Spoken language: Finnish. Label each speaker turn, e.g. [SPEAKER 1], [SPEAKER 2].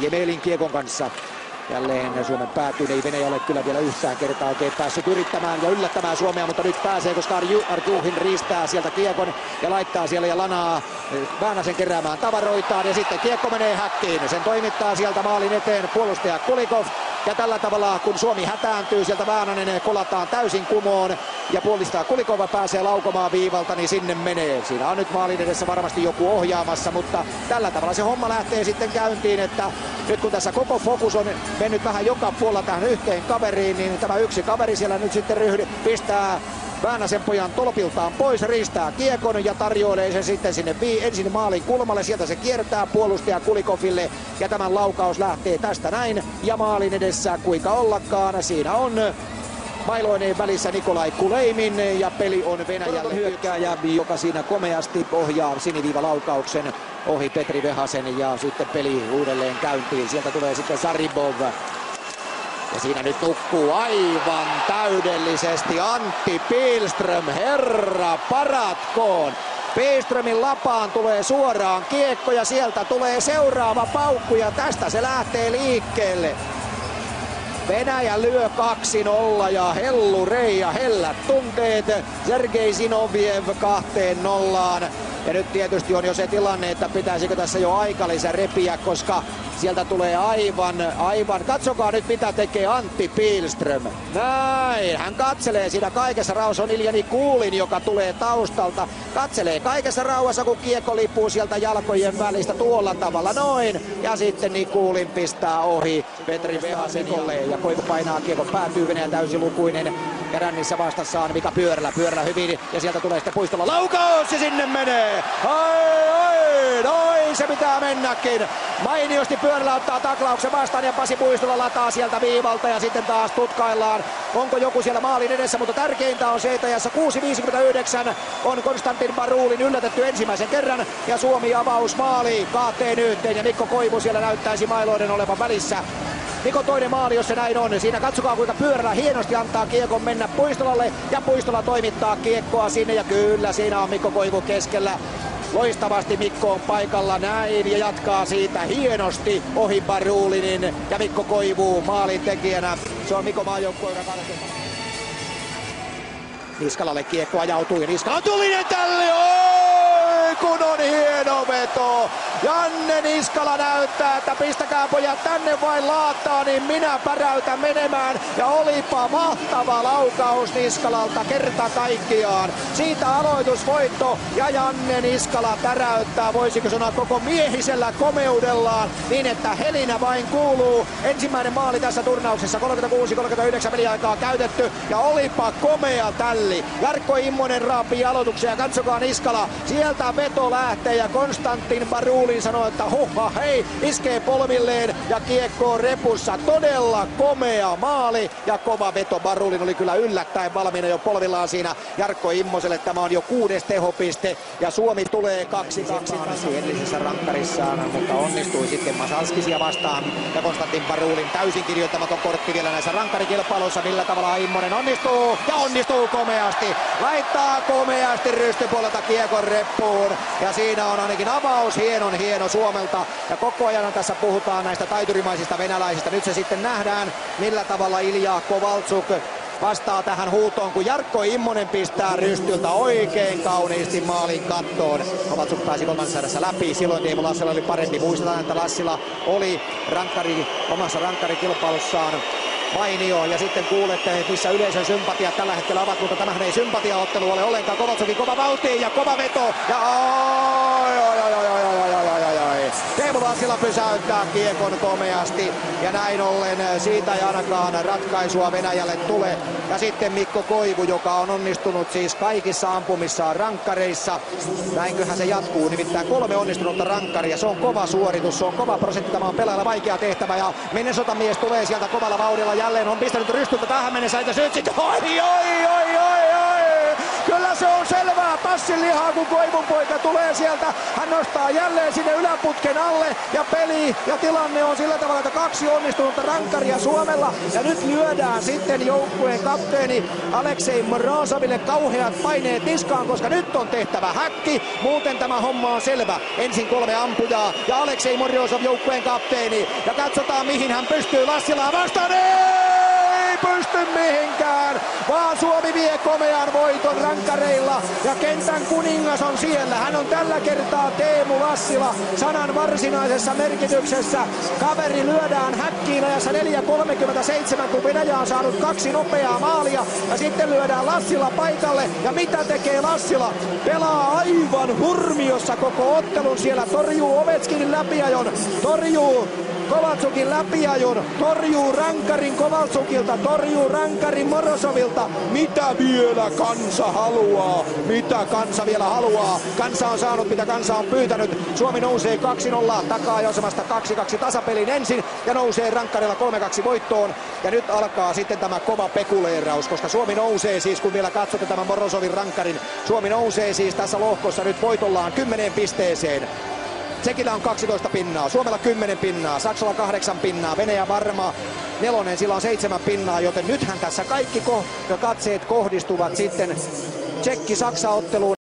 [SPEAKER 1] Jemelin kiekon kanssa. Jälleen Suomen päätyyn ei Venäjä ole kyllä vielä yhtään kertaa oikein päässyt yrittämään ja yllättämään Suomea, mutta nyt pääsee, koska Arjuhin riistää sieltä kiekon ja laittaa siellä ja lanaa Väänäsen keräämään tavaroitaan ja sitten kiekko menee häkkiin. Sen toimittaa sieltä maalin eteen puolustaja Kulikov ja tällä tavalla kun Suomi hätääntyy sieltä Väänänen kolataan täysin kumoon ja puolistaa Kulikova pääsee laukomaan viivalta, niin sinne menee. Siinä on nyt maalin edessä varmasti joku ohjaamassa, mutta tällä tavalla se homma lähtee sitten käyntiin, että nyt kun tässä koko fokus on mennyt vähän joka puolella tähän yhteen kaveriin, niin tämä yksi kaveri siellä nyt sitten ryhdy, pistää Väänäsen pojan tolpiltaan pois, riistää kiekon ja tarjoilee sen sitten sinne vii, ensin maalin kulmalle. Sieltä se kiertää puolustaja Kulikoville ja tämän laukaus lähtee tästä näin. Ja maalin edessä kuinka ollakaan. Siinä on mailoineen välissä Nikolai Kuleimin ja peli on Venäjällä hyökkääjä, joka siinä komeasti ohjaa siniviivalaukauksen ohi Petri Vehasen ja sitten peli uudelleen käyntiin. Sieltä tulee sitten Saribov ja siinä nyt nukkuu aivan täydellisesti Antti Pilström, herra paratkoon. Pilströmin lapaan tulee suoraan kiekko ja sieltä tulee seuraava paukku ja tästä se lähtee liikkeelle. Venäjä lyö 2-0 ja Hellu Reija hellät tunteet. Sergei Sinoviev kahteen nollaan. Ja nyt tietysti on jo se tilanne, että pitäisikö tässä jo aikalisä repiä, koska sieltä tulee aivan, aivan, katsokaa nyt mitä tekee Antti Pilström. Näin, hän katselee siinä kaikessa rauhassa, on Iljani Kuulin, joka tulee taustalta. Katselee kaikessa rauhassa, kun kiekko lipuu sieltä jalkojen välistä tuolla tavalla, noin. Ja sitten niin Kuulin pistää ohi Petri Vehasenolle ja Koivu painaa kiekko, päätyy Venäjän täysilukuinen. Ja rännissä vastassaan Mika Pyörällä, Pyörällä hyvin ja sieltä tulee sitten puistolla laukaus ja sinne menee. Ai, ai, noin se pitää mennäkin. Mainiosti Pyörällä ottaa taklauksen vastaan ja Pasi Puistola lataa sieltä viivalta ja sitten taas tutkaillaan. Onko joku siellä maalin edessä, mutta tärkeintä on se, että ajassa 6.59 on Konstantin Barulin yllätetty ensimmäisen kerran ja Suomi avaus maali kaateen yhteen ja Mikko Koivu siellä näyttäisi mailoiden olevan välissä. Niko toinen maali, jos se näin on. Siinä katsokaa kuinka pyörällä hienosti antaa kiekon mennä Puistolalle ja Puistola toimittaa kiekkoa sinne ja kyllä siinä on Mikko Koivu keskellä. Loistavasti Mikko on paikalla näin ja jatkaa siitä hienosti ohi Barulinin ja Mikko Koivu maalin tekijänä. Se on Mikko maajoukkueen Niskalalle kiekko ajautuu ja Niskala tulinen tälle! Oi, kun on hieno veto! Janne Niskala näyttää, että pistäkää pojat tänne vain laattaa, niin minä päräytän menemään. Ja olipa mahtava laukaus Niskalalta kerta kaikkiaan. Siitä aloitusvoitto ja Janne Niskala päräyttää, voisiko sanoa koko miehisellä komeudellaan, niin että helinä vain kuuluu. Ensimmäinen maali tässä turnauksessa, 36-39 peliaikaa käytetty ja olipa komea tälli. Jarkko Immonen raapii aloituksia katsokaa Niskala, sieltä veto lähtee ja Konstantin Baruli Turin sanoi, että huha hei, iskee polvilleen ja kiekko repussa. Todella komea maali ja kova veto. Barulin oli kyllä yllättäen valmiina jo polvillaan siinä Jarkko Immoselle. Tämä on jo kuudes tehopiste ja Suomi tulee 2-2 edellisessä rankkarissaan, mutta onnistui sitten Masalskisia vastaan ja Konstantin Barulin täysin kirjoittamaton kortti vielä näissä rankkarikilpailuissa. Millä tavalla Immonen onnistuu ja onnistuu komeasti. Laittaa komeasti rystypuolelta kiekon reppuun ja siinä on ainakin avaus hienon hieno Suomelta. Ja koko ajan tässä puhutaan näistä taiturimaisista venäläisistä. Nyt se sitten nähdään, millä tavalla Ilja Kovaltsuk vastaa tähän huutoon, kun Jarkko Immonen pistää rystyltä oikein kauniisti maalin kattoon. Kovaltsuk pääsi kolmannessa läpi, silloin Teemu Lassila oli parempi. Muistetaan, että Lassila oli rankkari, omassa rankkarikilpailussaan mainio. Ja sitten kuulette, missä yleisön sympatiat tällä hetkellä ovat, mutta tämähän ei sympatiaottelu ole ollenkaan. Kovaltsukin kova vauhti ja kova veto. Ja oi, Teemu Lassila pysäyttää kiekon komeasti. Ja näin ollen siitä ei ainakaan ratkaisua Venäjälle tule. Ja sitten Mikko Koivu, joka on onnistunut siis kaikissa ampumissaan rankkareissa. Näinköhän se jatkuu, nimittäin kolme onnistunutta rankkaria. Se on kova suoritus, se on kova prosentti, tämä on pelaajalla vaikea tehtävä. Ja mies tulee sieltä kovalla vauhdilla. Jälleen on pistänyt rystyltä tähän mennessä, että syötsit, oi, oi, oi, oi, oi, Kyllä se on selvää. Passin lihaa, kun Koivun poika tulee sieltä. Hän nostaa jälleen sinne yläputken alle. Ja peli ja tilanne on sillä tavalla, että kaksi onnistunutta rankkaria Suomella. Ja nyt lyödään sitten joukkueen kapteeni Aleksei Morozoville kauheat paineet niskaan, koska nyt on tehtävä häkki. Muuten tämä homma on selvä. Ensin kolme ampujaa ja Aleksei Morozov joukkueen kapteeni. Ja katsotaan mihin hän pystyy Lassilaa vastaan. Ei pysty mihinkään, vaan Suomi vie komean voiton rankareilla ja kentän kuningas on siellä. Hän on tällä kertaa Teemu Lassila sanan varsinaisessa merkityksessä. Kaveri lyödään häkkiin ajassa 4.37, kun Venäjä on saanut kaksi nopeaa maalia ja sitten lyödään Lassila paikalle. Ja mitä tekee Lassila? Pelaa aivan hurmiossa koko ottelun siellä, torjuu Ovechkinin läpiajon, torjuu Kovaltsukin läpiajon, torjuu rankarin Kovaltsukilta, torjuu rankarin Morosovilta. Mitä vielä kansa haluaa? Mitä kansa vielä haluaa? Kansa on saanut mitä kansa on pyytänyt. Suomi nousee 2-0 takaa asemasta 2-2 tasapelin ensin ja nousee rankkarilla 3-2 voittoon. Ja nyt alkaa sitten tämä kova pekuleeraus, koska Suomi nousee siis, kun vielä katsotte tämän Morosovin rankkarin, Suomi nousee siis tässä lohkossa nyt voitollaan 10 pisteeseen. Tsekillä on 12 pinnaa, Suomella 10 pinnaa, Saksalla 8 pinnaa, Venäjä varma nelonen, sillä on 7 pinnaa, joten nythän tässä kaikki ko- katseet kohdistuvat sitten Tsekki-Saksa-otteluun.